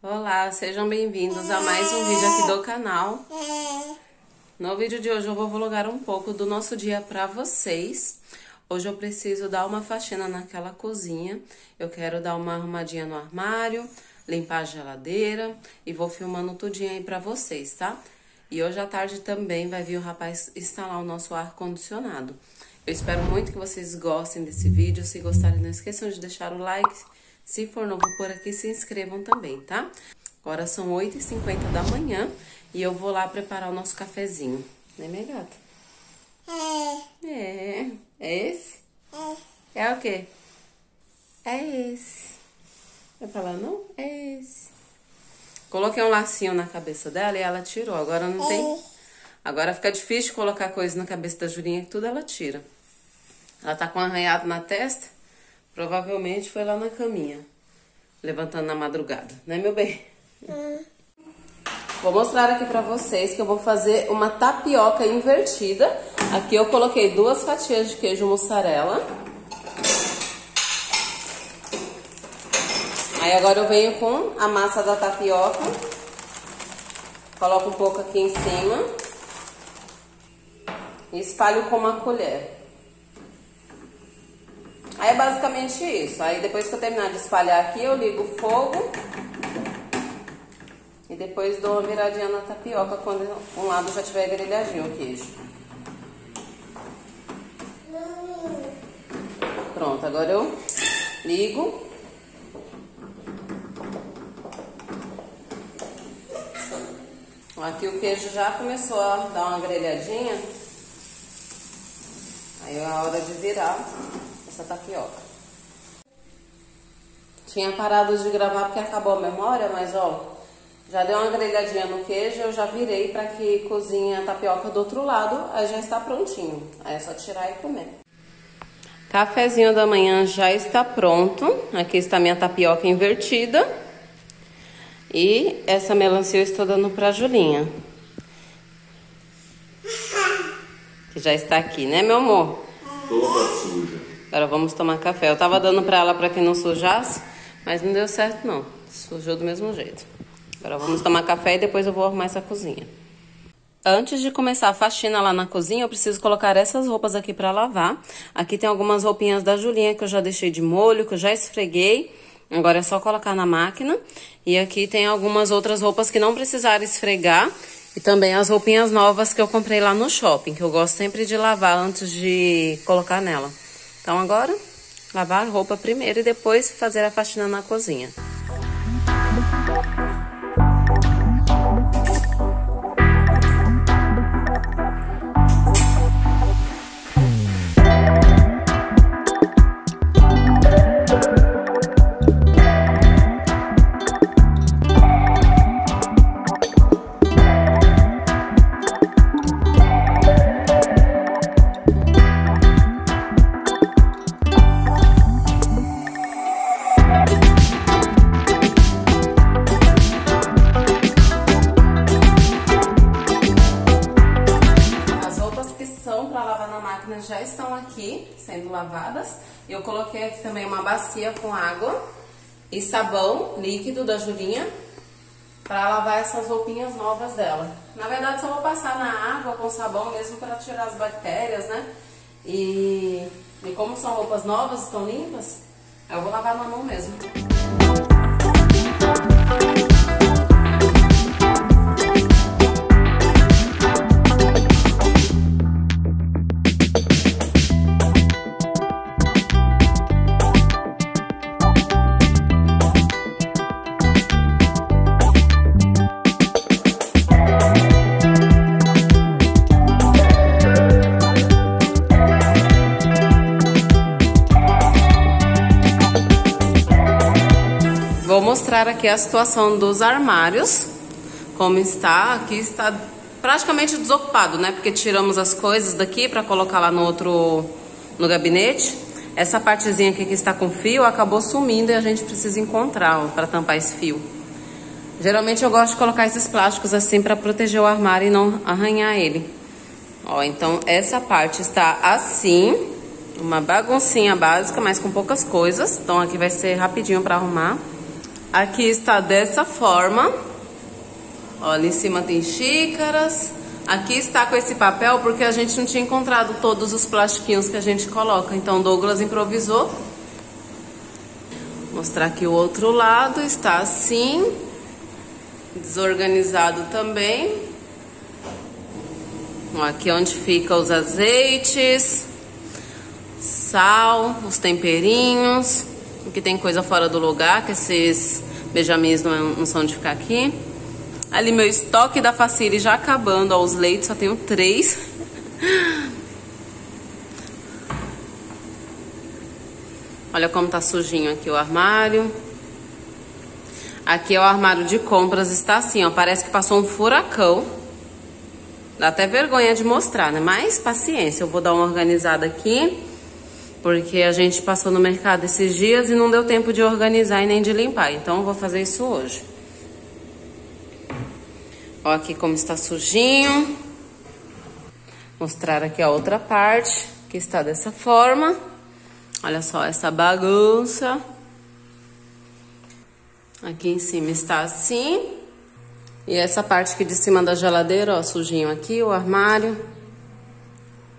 Olá, sejam bem-vindos a mais um vídeo aqui do canal. No vídeo de hoje eu vou vlogar um pouco do nosso dia pra vocês. Hoje eu preciso dar uma faxina naquela cozinha. Eu quero dar uma arrumadinha no armário, limpar a geladeira e vou filmando tudinho aí pra vocês, tá? E hoje à tarde também vai vir o rapaz instalar o nosso ar-condicionado. Eu espero muito que vocês gostem desse vídeo. Se gostarem, não esqueçam de deixar o like se for novo por aqui, se inscrevam também, tá? Agora são 8h50 da manhã e eu vou lá preparar o nosso cafezinho. Né, minha gata? É. É. É esse? É. É o quê? É esse. Vai falar não? É esse. Coloquei um lacinho na cabeça dela e ela tirou. Agora não tem... É. Agora fica difícil colocar coisa na cabeça da Julinha, que tudo ela tira. Ela tá com um arranhado na testa. Provavelmente foi lá na caminha, levantando na madrugada, né, meu bem? Hum. Vou mostrar aqui pra vocês que eu vou fazer uma tapioca invertida. Aqui eu coloquei duas fatias de queijo mussarela. Aí agora eu venho com a massa da tapioca. Coloco um pouco aqui em cima. E espalho com uma colher. Aí é basicamente isso. Aí depois que eu terminar de espalhar aqui, eu ligo o fogo. E depois dou uma viradinha na tapioca quando um lado já tiver grelhadinho o queijo. Pronto, agora eu ligo. Aqui o queijo já começou a dar uma grelhadinha. Aí é a hora de virar essa tapioca. Tinha parado de gravar porque acabou a memória, mas ó, já deu uma grelhadinha no queijo, eu já virei para que cozinhe a tapioca do outro lado, aí já está prontinho. Aí é só tirar e comer. Cafezinho da manhã já está pronto. Aqui está minha tapioca invertida. E essa melancia eu estou dando para Julinha. Que já está aqui, né, meu amor? Toda suja. Agora vamos tomar café. Eu tava dando pra ela pra que não sujasse, mas não deu certo não. Sujou do mesmo jeito. Agora vamos tomar café e depois eu vou arrumar essa cozinha. Antes de começar a faxina lá na cozinha, eu preciso colocar essas roupas aqui pra lavar. Aqui tem algumas roupinhas da Julinha que eu já deixei de molho, que eu já esfreguei. Agora é só colocar na máquina. E aqui tem algumas outras roupas que não precisaram esfregar. E também as roupinhas novas que eu comprei lá no shopping, que eu gosto sempre de lavar antes de colocar nela. Então agora, lavar a roupa primeiro e depois fazer a faxina na cozinha. Já estão aqui sendo lavadas. Eu coloquei aqui também uma bacia com água e sabão líquido da Julinha para lavar essas roupinhas novas dela. Na verdade, só vou passar na água com sabão mesmo para tirar as bactérias, né? E, e como são roupas novas, estão limpas, eu vou lavar na mão mesmo. Mostrar aqui a situação dos armários, como está. Aqui está praticamente desocupado, né? Porque tiramos as coisas daqui para colocar lá no outro, no gabinete. Essa partezinha aqui que está com fio acabou sumindo e a gente precisa encontrar para tampar esse fio. Geralmente eu gosto de colocar esses plásticos assim para proteger o armário e não arranhar ele. Ó, então essa parte está assim, uma baguncinha básica, mas com poucas coisas. Então aqui vai ser rapidinho para arrumar. Aqui está dessa forma. Olha, em cima tem xícaras. Aqui está com esse papel porque a gente não tinha encontrado todos os plastiquinhos que a gente coloca. Então, Douglas improvisou. Vou mostrar aqui o outro lado. Está assim. Desorganizado também. Aqui é onde fica os azeites, sal, os temperinhos. Aqui tem coisa fora do lugar, que esses benjamins não, não são de ficar aqui. Ali meu estoque da Facile já acabando, ó, os leites só tenho três. Olha como tá sujinho aqui o armário. Aqui é o armário de compras, está assim, ó, parece que passou um furacão. Dá até vergonha de mostrar, né? Mas paciência, eu vou dar uma organizada aqui. Porque a gente passou no mercado esses dias e não deu tempo de organizar e nem de limpar. Então vou fazer isso hoje. Ó aqui como está sujinho. Mostrar aqui a outra parte, que está dessa forma. Olha só essa bagunça. Aqui em cima está assim. E essa parte aqui de cima da geladeira, ó, sujinho aqui, o armário.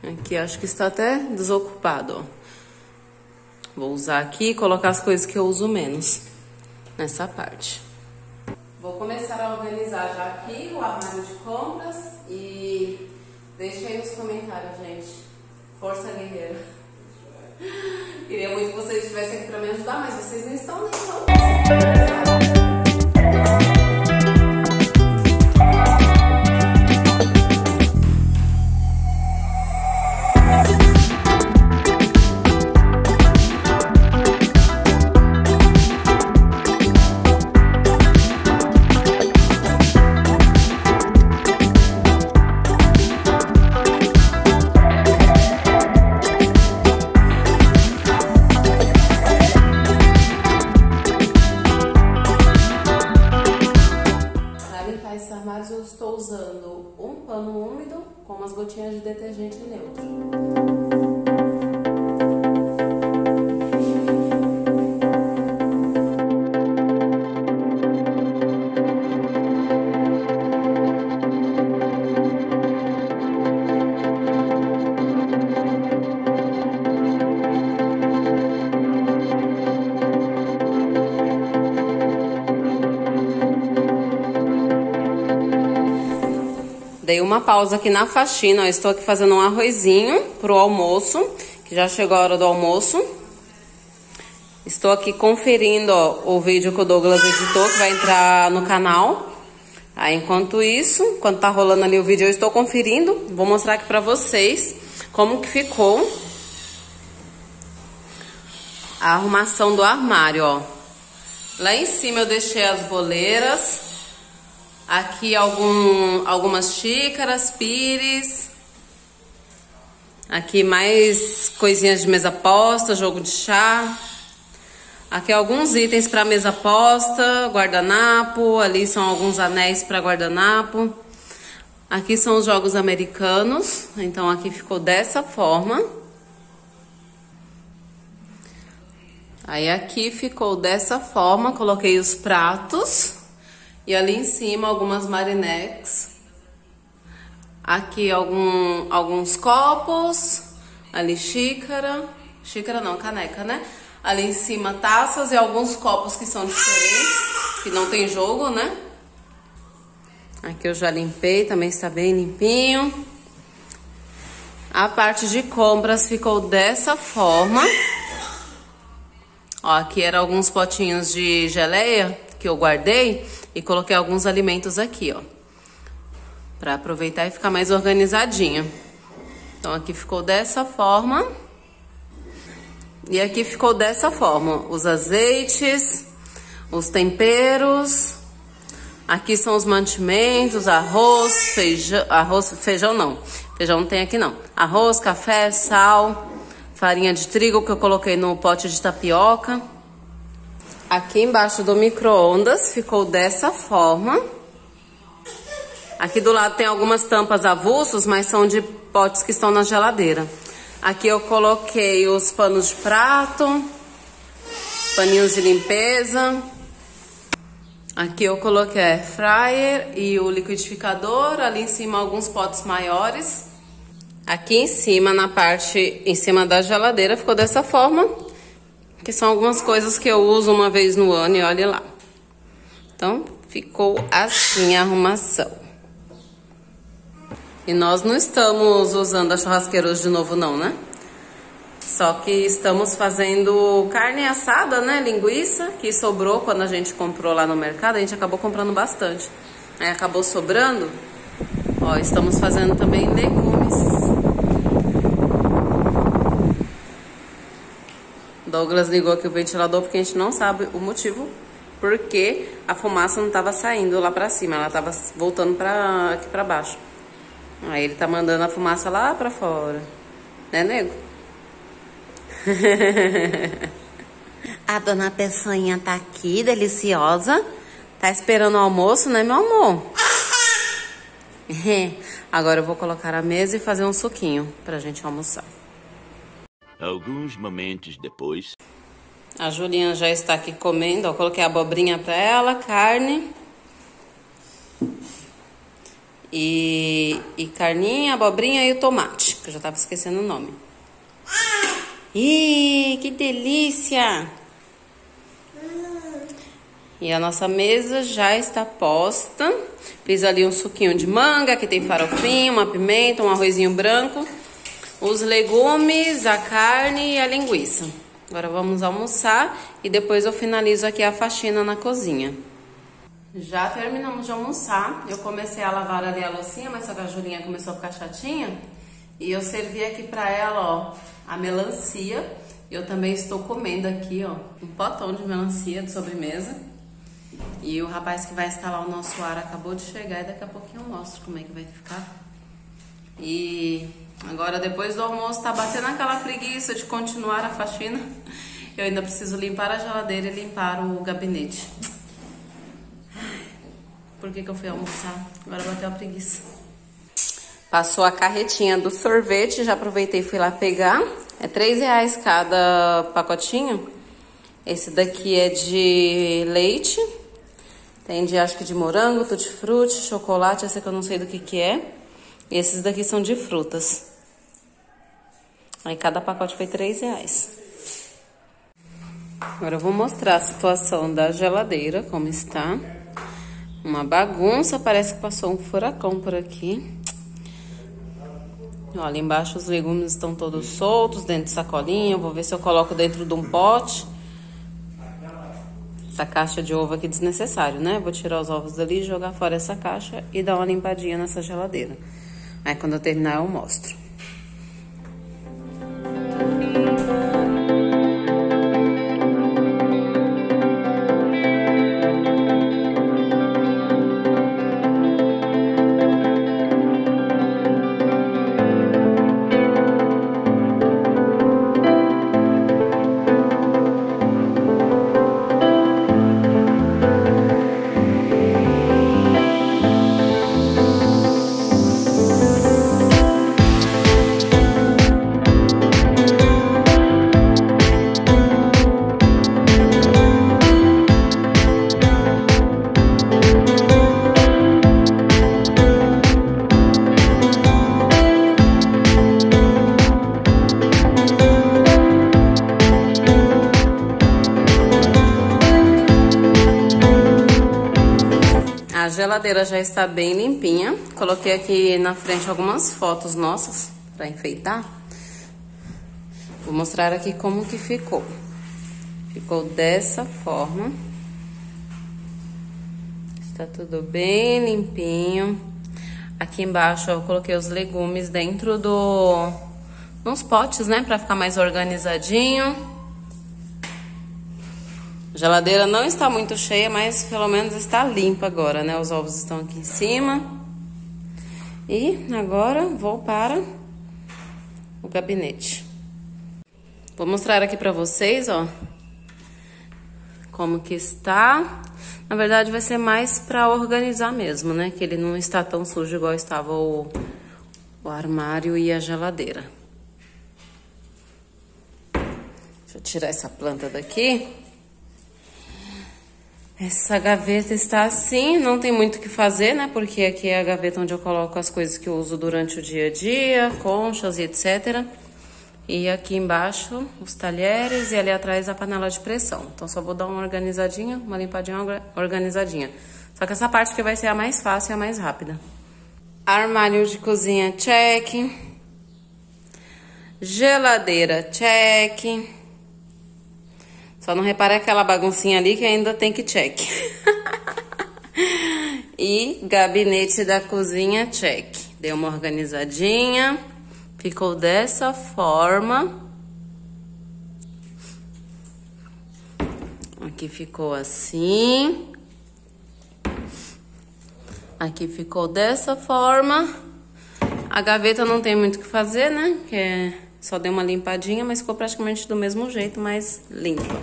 Aqui acho que está até desocupado, ó. Vou usar aqui e colocar as coisas que eu uso menos nessa parte. Vou começar a organizar já aqui o armário de compras e deixa aí nos comentários, gente. Força guerreira. Queria muito que vocês estivessem aqui para me ajudar, mas vocês não estão nem não. gotinhas de detergente neutro. Dei uma pausa aqui na faxina, ó, estou aqui fazendo um arrozinho pro almoço, que já chegou a hora do almoço. Estou aqui conferindo ó, o vídeo que o Douglas editou, que vai entrar no canal. Aí, enquanto isso, enquanto tá rolando ali o vídeo, eu estou conferindo. Vou mostrar aqui pra vocês como que ficou a arrumação do armário, ó. Lá em cima eu deixei as boleiras, Aqui algum, algumas xícaras, pires. Aqui mais coisinhas de mesa posta, jogo de chá. Aqui alguns itens para mesa posta, guardanapo. Ali são alguns anéis para guardanapo. Aqui são os jogos americanos. Então aqui ficou dessa forma. Aí aqui ficou dessa forma, coloquei os pratos. E ali em cima algumas marinex. Aqui algum, alguns copos. Ali xícara. Xícara não, caneca, né? Ali em cima taças e alguns copos que são diferentes. Que não tem jogo, né? Aqui eu já limpei, também está bem limpinho. A parte de compras ficou dessa forma. Ó, aqui eram alguns potinhos de geleia que eu guardei. E coloquei alguns alimentos aqui, ó. Pra aproveitar e ficar mais organizadinho. Então, aqui ficou dessa forma. E aqui ficou dessa forma. Os azeites, os temperos. Aqui são os mantimentos, arroz, feijão, arroz, feijão não. Feijão não tem aqui não. Arroz, café, sal, farinha de trigo que eu coloquei no pote de tapioca. Aqui embaixo do micro-ondas ficou dessa forma. Aqui do lado tem algumas tampas avulsos, mas são de potes que estão na geladeira. Aqui eu coloquei os panos de prato, paninhos de limpeza. Aqui eu coloquei a fryer e o liquidificador, ali em cima alguns potes maiores. Aqui em cima, na parte em cima da geladeira, ficou dessa forma. Que são algumas coisas que eu uso uma vez no ano e olha lá. Então, ficou assim a arrumação. E nós não estamos usando a churrasqueira hoje de novo não, né? Só que estamos fazendo carne assada, né? Linguiça, que sobrou quando a gente comprou lá no mercado. A gente acabou comprando bastante. Aí acabou sobrando. Ó, estamos fazendo também legumes. Douglas ligou aqui o ventilador porque a gente não sabe o motivo porque a fumaça não estava saindo lá pra cima, ela estava voltando pra, aqui pra baixo. Aí ele tá mandando a fumaça lá pra fora. Né, nego? a dona Peçanha tá aqui, deliciosa. Tá esperando o almoço, né, meu amor? Agora eu vou colocar a mesa e fazer um suquinho pra gente almoçar. Alguns momentos depois. A Julinha já está aqui comendo. Eu coloquei abobrinha para ela, carne. E, e carninha, abobrinha e o tomate, que eu já estava esquecendo o nome. Ih, que delícia! E a nossa mesa já está posta. Fiz ali um suquinho de manga, que tem farofinho, uma pimenta, um arrozinho branco, os legumes, a carne e a linguiça. Agora vamos almoçar e depois eu finalizo aqui a faxina na cozinha. Já terminamos de almoçar. Eu comecei a lavar ali a loucinha, mas só que a Julinha começou a ficar chatinha. E eu servi aqui pra ela, ó, a melancia. Eu também estou comendo aqui, ó, um potão de melancia de sobremesa. E o rapaz que vai instalar o nosso ar acabou de chegar e daqui a pouquinho eu mostro como é que vai ficar. E agora depois do almoço tá batendo aquela preguiça de continuar a faxina. Eu ainda preciso limpar a geladeira e limpar o gabinete. Por que, que eu fui almoçar? Agora bateu a preguiça. Passou a carretinha do sorvete, já aproveitei e fui lá pegar. É três reais cada pacotinho. Esse daqui é de leite. Tem de, acho que de morango, tutti-frutti, chocolate, esse aqui eu não sei do que que é. E esses daqui são de frutas. Aí cada pacote foi três reais. Agora eu vou mostrar a situação da geladeira, como está. Uma bagunça, parece que passou um furacão por aqui. Olha, embaixo os legumes estão todos soltos, dentro de sacolinha. Vou ver se eu coloco dentro de um pote. Essa caixa de ovo aqui é desnecessário, né? Vou tirar os ovos dali, jogar fora essa caixa e dar uma limpadinha nessa geladeira. Aí quando eu terminar eu mostro. Geladeira já está bem limpinha. Coloquei aqui na frente algumas fotos nossas para enfeitar. Vou mostrar aqui como que ficou. Ficou dessa forma. Está tudo bem limpinho. Aqui embaixo eu coloquei os legumes dentro do... Nos potes, né? Para ficar mais organizadinho. Geladeira não está muito cheia, mas pelo menos está limpa agora, né? Os ovos estão aqui em cima. E agora vou para o gabinete. Vou mostrar aqui para vocês, ó, como que está. Na verdade, vai ser mais para organizar mesmo, né? Que ele não está tão sujo igual estava o, o armário e a geladeira. Deixa eu tirar essa planta daqui. Essa gaveta está assim, não tem muito o que fazer, né? Porque aqui é a gaveta onde eu coloco as coisas que eu uso durante o dia a dia, conchas e etc. E aqui embaixo os talheres e ali atrás a panela de pressão. Então só vou dar uma organizadinha, uma limpadinha organizadinha. Só que essa parte que vai ser a mais fácil e a mais rápida. Armário de cozinha, check. Geladeira, check. Só não repare aquela baguncinha ali que ainda tem que check. e gabinete da cozinha, check. Deu uma organizadinha. Ficou dessa forma. Aqui ficou assim. Aqui ficou dessa forma. A gaveta não tem muito o que fazer, né? Que é só dei uma limpadinha, mas ficou praticamente do mesmo jeito, mas limpa.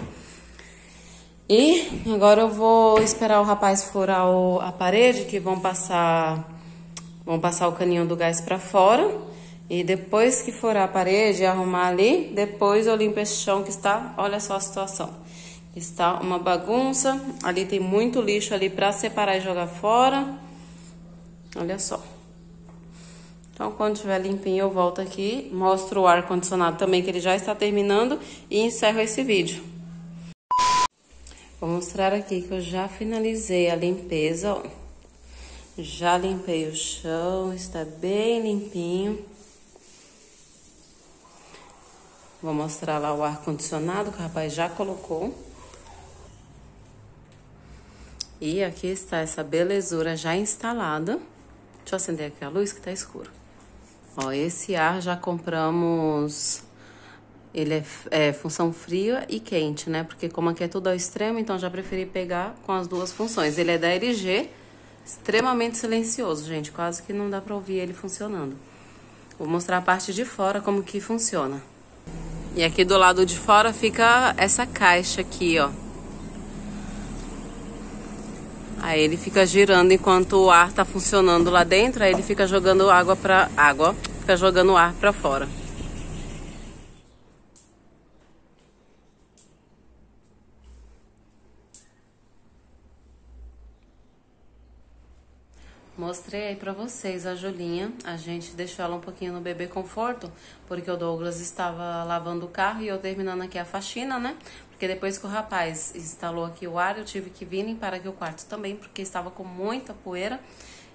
E agora eu vou esperar o rapaz furar o, a parede, que vão passar, vão passar o caninho do gás para fora. E depois que furar a parede e arrumar ali, depois eu limpo esse chão que está, olha só a situação. Está uma bagunça, ali tem muito lixo ali para separar e jogar fora. Olha só. Então, quando estiver limpinho, eu volto aqui, mostro o ar-condicionado também, que ele já está terminando, e encerro esse vídeo. Vou mostrar aqui que eu já finalizei a limpeza, ó. Já limpei o chão, está bem limpinho. Vou mostrar lá o ar-condicionado que o rapaz já colocou. E aqui está essa belezura já instalada. Deixa eu acender aqui a luz que tá escuro. Ó, esse ar já compramos. Ele é, é, função fria e quente, né? Porque como aqui é tudo ao extremo, então já preferi pegar com as duas funções. Ele é da LG, extremamente silencioso, gente. Quase que não dá pra ouvir ele funcionando. Vou mostrar a parte de fora como que funciona. E aqui do lado de fora fica essa caixa aqui, ó. Aí ele fica girando enquanto o ar tá funcionando lá dentro, aí ele fica jogando água para água, fica jogando ar para fora. Mostrei aí pra vocês a Julinha. A gente deixou ela um pouquinho no bebê conforto, porque o Douglas estava lavando o carro e eu terminando aqui a faxina, né? Porque depois que o rapaz instalou aqui o ar, eu tive que vir limpar aqui o quarto também, porque estava com muita poeira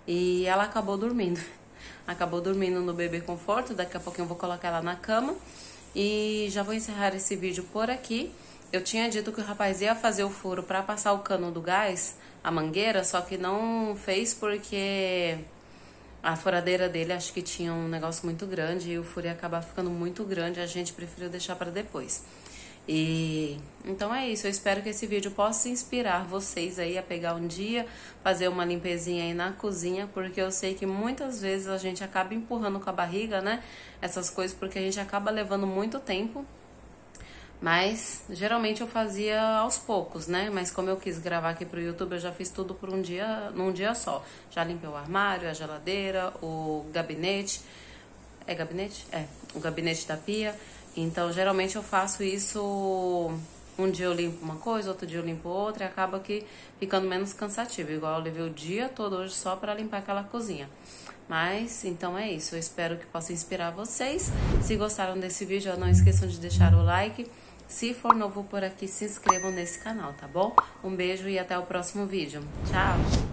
e ela acabou dormindo. Acabou dormindo no bebê conforto, daqui a pouquinho eu vou colocar ela na cama. E já vou encerrar esse vídeo por aqui. Eu tinha dito que o rapaz ia fazer o furo para passar o cano do gás, a mangueira, só que não fez porque a furadeira dele acho que tinha um negócio muito grande e o furo ia acabar ficando muito grande, a gente preferiu deixar para depois. E então é isso, eu espero que esse vídeo possa inspirar vocês aí a pegar um dia, fazer uma limpezinha aí na cozinha, porque eu sei que muitas vezes a gente acaba empurrando com a barriga, né? Essas coisas porque a gente acaba levando muito tempo mas geralmente eu fazia aos poucos, né? Mas como eu quis gravar aqui pro YouTube, eu já fiz tudo por um dia, num dia só. Já limpei o armário, a geladeira, o gabinete. É gabinete? É, o gabinete da pia. Então, geralmente eu faço isso um dia eu limpo uma coisa, outro dia eu limpo outra e acaba que ficando menos cansativo. Igual eu levei o dia todo hoje só para limpar aquela cozinha. Mas, então é isso. Eu espero que possa inspirar vocês. Se gostaram desse vídeo, não esqueçam de deixar o like se for novo por aqui, se inscrevam nesse canal, tá bom? Um beijo e até o próximo vídeo. Tchau!